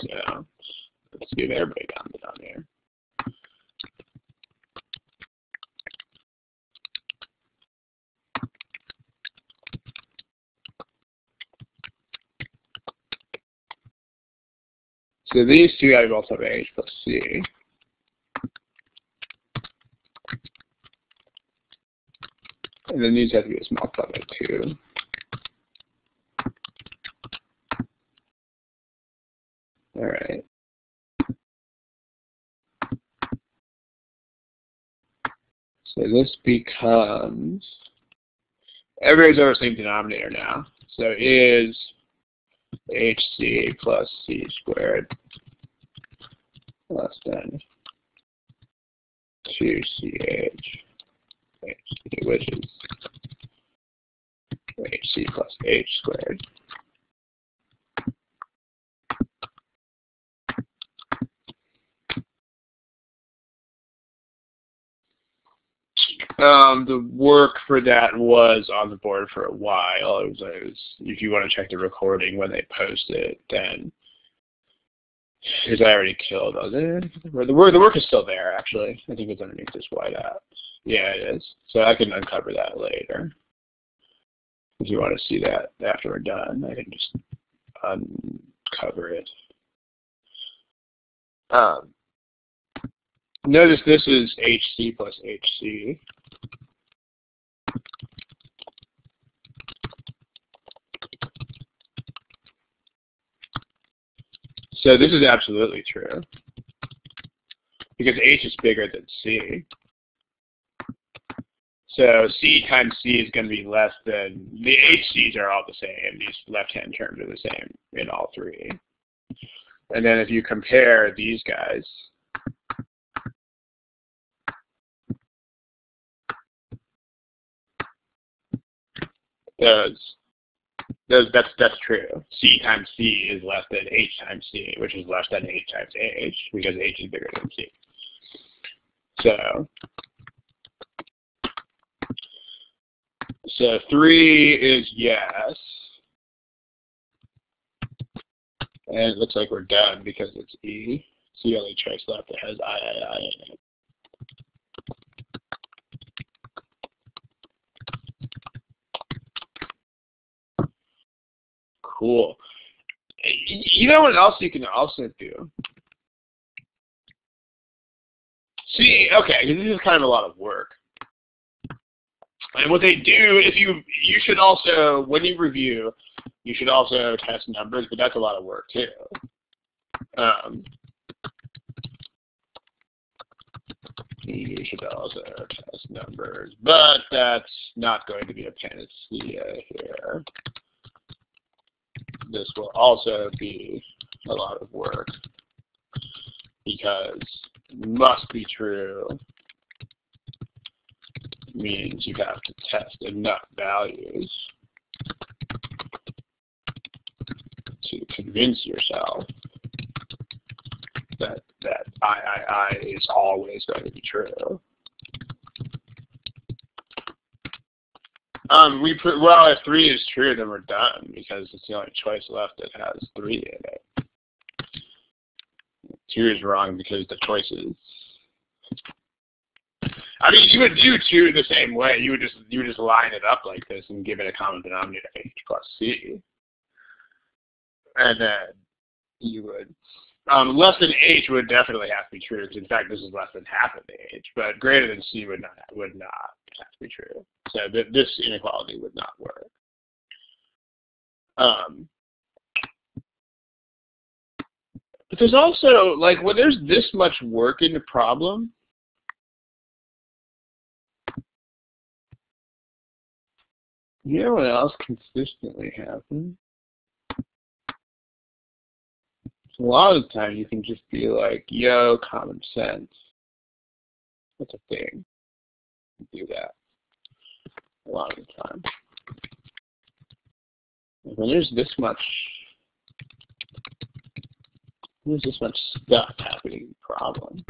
So Let's give everybody common denominator. So these two gotta be multiplied by h plus c. And then these have to be multiplied by 2. All right. This becomes, everybody's over the same denominator now. So is hc plus c squared less than 2ch hc, which is hc plus h squared. Um, the work for that was on the board for a while. It was, it was if you want to check the recording when they post it, then because I already killed. It? The work, the work is still there, actually. I think it's underneath this whiteout. Yeah, it is. So I can uncover that later. If you want to see that after we're done, I can just uncover it. Um, notice this is HC plus HC. So this is absolutely true. Because H is bigger than C. So C times C is going to be less than, the HCs are all the same. These left-hand terms are the same in all three. And then if you compare these guys, those, that's that's true. C times C is less than H times C, which is less than H times H, because H is bigger than C. So, so three is yes. And it looks like we're done because it's E. It's the only choice left that has I, I, I in it. Cool. You know what else you can also do? See, okay, this is kind of a lot of work. And what they do, if you, you should also, when you review, you should also test numbers, but that's a lot of work too. Um, you should also test numbers, but that's not going to be a panacea here this will also be a lot of work because must be true means you have to test enough values to convince yourself that that I, I, I is always going to be true. Um, we put well, if three is true, then we're done because it's the only choice left that has three in it. Two is wrong because the choices. I mean, you would do two the same way. You would just you would just line it up like this and give it a common denominator h plus c, and then you would. Um, less than h would definitely have to be true in fact this is less than half of the h, but greater than c would not would not have to be true. So th this inequality would not work. Um, but there's also, like, when there's this much work in the problem, you know what else consistently happens? So a lot of the time you can just be like, yo, common sense. That's a thing. Do that a lot of the time. When there's this much, there's this much stuff happening problem,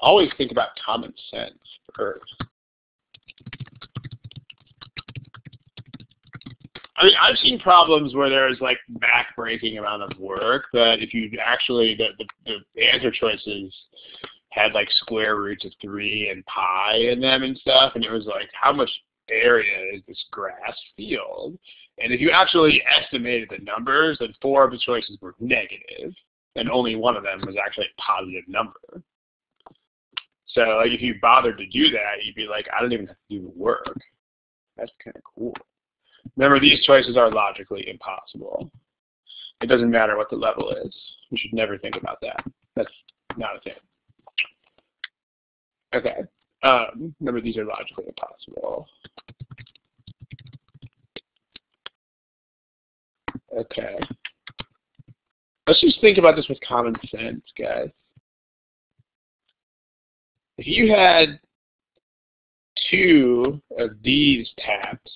always think about common sense first. I mean, I've seen problems where there's like back-breaking amount of work, but if you actually the, the the answer choices had like square roots of three and pi in them and stuff, and it was like how much area is this grass field? And if you actually estimated the numbers, then four of the choices were negative, and only one of them was actually a positive number. So like if you bothered to do that, you'd be like, I don't even have to do the work. That's kind of cool. Remember, these choices are logically impossible. It doesn't matter what the level is. You should never think about that. That's not a thing. Okay. Um, remember, these are logically impossible. Okay. Let's just think about this with common sense, guys. If you had two of these taps,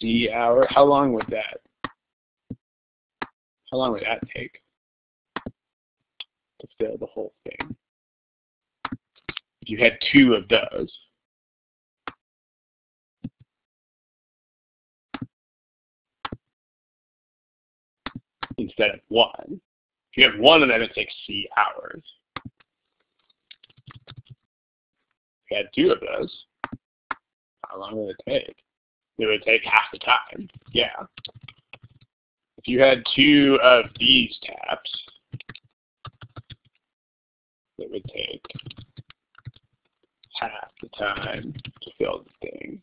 C hour, how long would that, how long would that take to fill the whole thing? If you had two of those. instead of one. If you have one of them, it takes C hours. If you had two of those, how long would it take? It would take half the time. Yeah. If you had two of these taps, it would take half the time to fill the thing.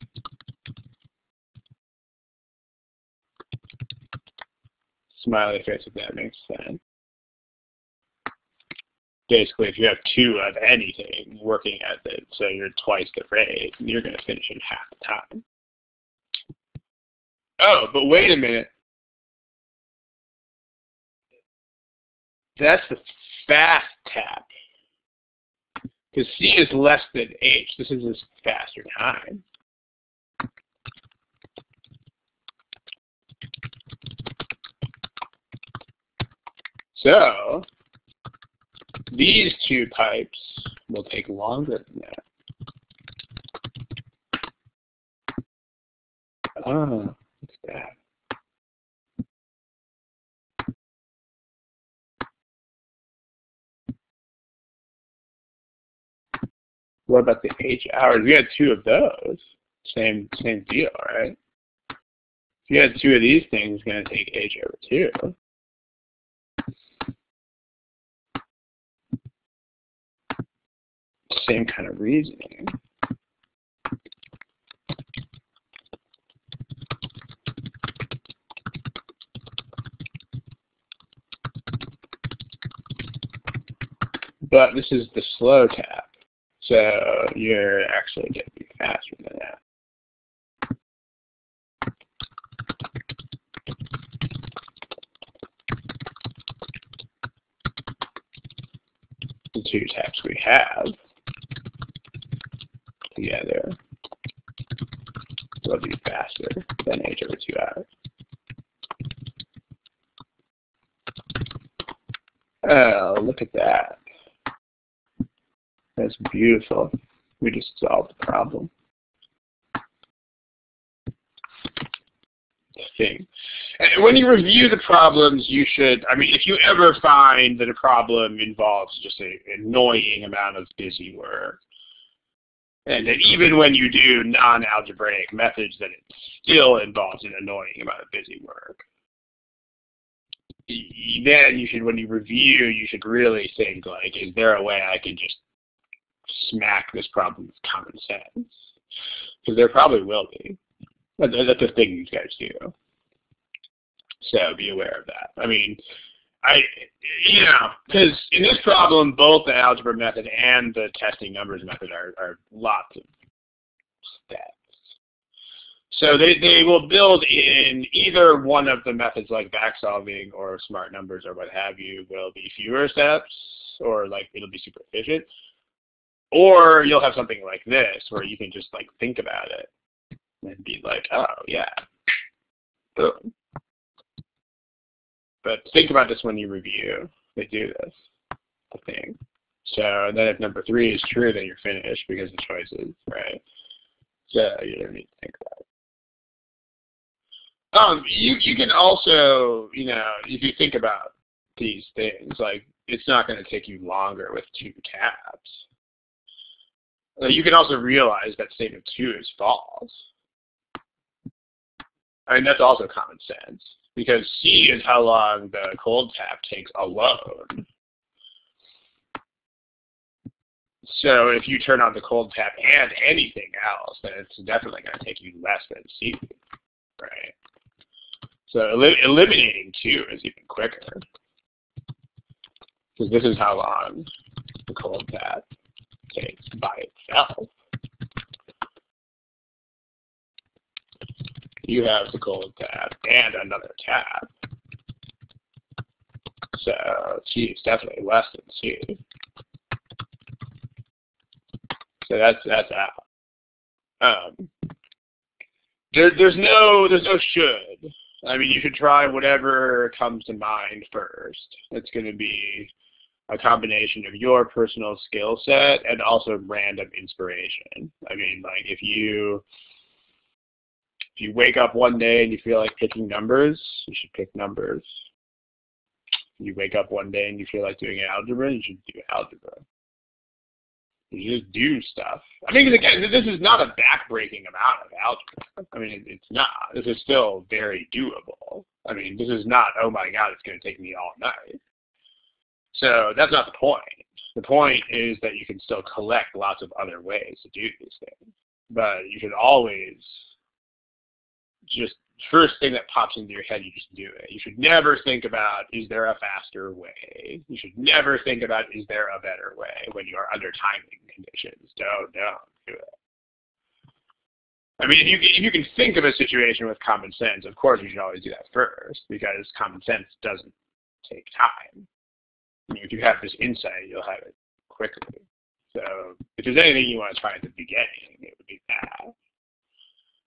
smiley face if that makes sense. Basically, if you have two of anything working at it, so you're twice the rate, you're going to finish in half the time. Oh, but wait a minute. That's the fast tap. Because C is less than H. This is a faster time. So these two pipes will take longer than that. Ah, What about the H hours? We had two of those. Same same deal, right? If you had two of these things, it's going to take H over two. same kind of reasoning. But this is the slow tap, so you're actually going to be faster than that. The two taps we have together will be faster than h over 2 hours. Oh, look at that. That's beautiful. We just solved the problem. Thing. And when you review the problems, you should, I mean, if you ever find that a problem involves just an annoying amount of busy work, and that even when you do non-algebraic methods, that it still involves an annoying amount of busy work. Then you should, when you review, you should really think like, is there a way I can just smack this problem with common sense? Because there probably will be. That's the thing these guys do. So be aware of that. I mean, I, you know, because in this problem, both the algebra method and the testing numbers method are, are lots of steps. So they, they will build in either one of the methods like back solving or smart numbers or what have you will be fewer steps or like it'll be super efficient. Or you'll have something like this where you can just like think about it and be like, oh yeah, boom. But think about this when you review. They do this, thing. So then if number three is true, then you're finished because the choice is, right? So you don't need to think about it. Um, you you can also, you know, if you think about these things, like it's not going to take you longer with two tabs. You can also realize that statement two is false. I mean, that's also common sense because C is how long the cold tap takes alone. So if you turn on the cold tap and anything else, then it's definitely going to take you less than C, right? So elim eliminating two is even quicker because this is how long the cold tap by itself. You have the cold tab and another tab. So C is definitely less than C. So that's that's out. Um, there, there's no there's no should. I mean, you should try whatever comes to mind first. It's going to be a combination of your personal skill set and also random inspiration. I mean, like if you if you wake up one day and you feel like picking numbers, you should pick numbers. If you wake up one day and you feel like doing algebra, you should do algebra. You just do stuff. I mean, again, this is not a backbreaking amount of algebra. I mean, it's not. This is still very doable. I mean, this is not, oh my god, it's going to take me all night. So that's not the point. The point is that you can still collect lots of other ways to do these things. But you should always just first thing that pops into your head, you just do it. You should never think about, is there a faster way? You should never think about, is there a better way when you are under timing conditions. Don't, don't do it. I mean, if you, if you can think of a situation with common sense, of course you should always do that first because common sense doesn't take time. I if you have this insight, you'll have it quickly. So if there's anything you want to try at the beginning, it would be that.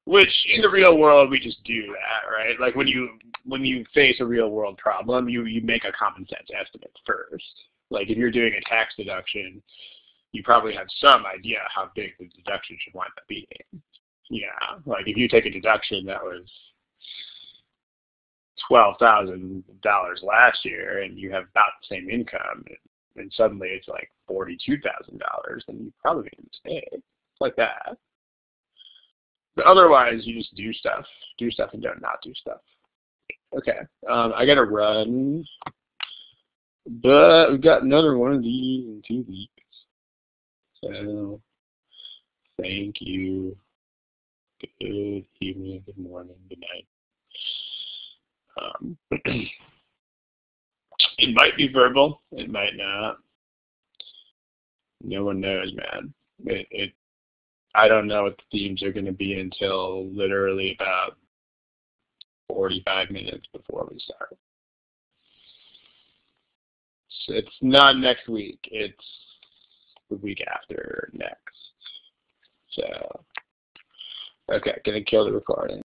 Which in the real world we just do that, right? Like when you when you face a real world problem, you you make a common sense estimate first. Like if you're doing a tax deduction, you probably have some idea how big the deduction should wind up being. Yeah, like if you take a deduction that was twelve thousand dollars last year and you have about the same income and, suddenly it's like forty two thousand dollars, then you probably made a mistake. like that. But otherwise, you just do stuff, do stuff, and don't not do stuff. Okay, um, I gotta run, but we've got another one of these in two weeks. So, thank you. Good evening, good morning, good night. Um, it might be verbal, it might not. No one knows, man. It, it I don't know what the themes are going to be until literally about 45 minutes before we start. So it's not next week. It's the week after next. So, okay, gonna kill the recording.